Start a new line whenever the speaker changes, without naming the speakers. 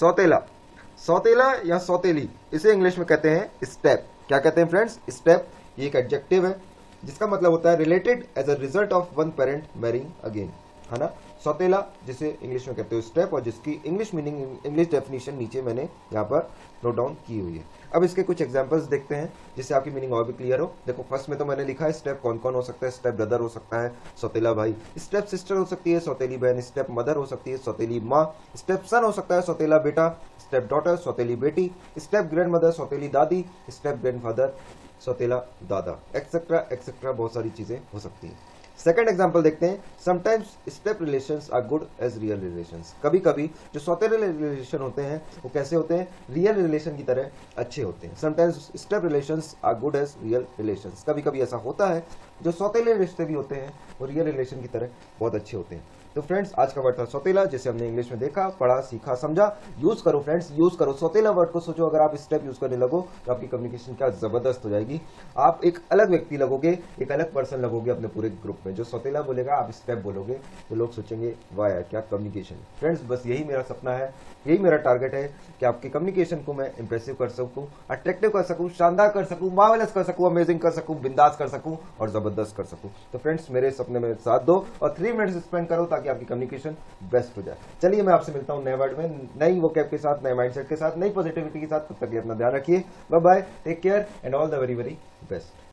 सौतेला। सौतेला या सौतेली, इसे इंग्लिश में कहते हैं स्टेप क्या कहते हैं फ्रेंड्स स्टेप ये एक एडजेक्टिव है, जिसका मतलब होता है related as a result of one parent marrying again है ना? सौतेला, जिसे इंग्लिश में कहते हो स्टेप और जिसकी इंग्लिश मीनिंग इंग्लिश डेफिनेशन नीचे मैंने यहाँ पर नोट डाउन की हुई है। अब इसके कुछ एग्जांपल्स देखते हैं, जिससे आपकी मीनिंग और भी क्लियर हो। देखो फ़र्स्ट में तो मैंने लिखा है स्टेप कौन कौन हो सकता है? स्टेप ब्रदर हो सकता है, सौतेला भाई। स्टेप सिस्टर हो सकती है, सौतेली बहन। स्टेप मदर हो सकती है, सौतेली माँ। स्टेप सन हो सकता है, सौतेला बेटा। स्टेप डॉटर सौतेली बेटी। स्टेप ग्रैंड मदर सौतेली दादी। स्टेप ग्रैंड फादर सौतेला दादा। एक्सेट्रा एक्सेट्रा बहुत सारी चीज़ें हो सकती हैं। सेकेंड एग्ज़ाम्पल देखते हैं। Sometimes step relation are good as real relation कभी कभी जो सौतेले रिलेशन होते हैं, वो कैसे होते हैं? रियल रिलेशन की तरह अच्छे होते हैं। Sometimes step relation are good as real relation कभी कभी ऐसा होता है, जो सौतेले रिश्ते भी होते हैं, वो रियल रिलेशन की तरह बहुत अच्छे होते हैं। तो फ्रेंड्स आज का वर्ड था सौतेला, जिसे हमने इंग्लिश में देखा, पढ़ा, सीखा, समझा। यूज़ करो फ्रेंड्स यूज़ करो। सौतेला वर्ड को सोचो, अगर आप स्टेप यूज़ करने लगो तो आपकी कम्युनिकेशन क्या ज़बरदस्त हो जाएगी। आप एक अलग व्यक्ति लगोगे, एक अलग पर्सन लगोगे अपने पूरे ग्रुप में। जो सौतेला बोलेगा, आप स्टेप बोलोगे तो लोग सोचेंगे, वाह यार, क्या कम्युनिकेशन फ्रेंड्स बस यही मेरा सपना है, यही मेरा टारगेट है कि आपकी कम्युनिकेशन को मैं इंप्रेसिव कर सकूँ अट्रैक्टिव कर सकूँ, शानदार कर सकूँ मावलस कर सकूँ अमेजिंग कर सकूँ, बिंदास कर सकूँ और ज़बरदस्त कर सकूँ। तो फ्रेंड्स मेरे सपने में साथ दो और थ्री मिनट्स स्पेंड करो ताकि आपकी कम्युनिकेशन बेस्ट हो जाए। चलिए, मैं आपसे मिलता हूँ नए वर्ड में, नई वो के साथ, नए माइंडसेट के साथ, नई पॉजिटिविटी के साथ। तब तक अपना ध्यान रखिए। Bye bye take care and all the very very best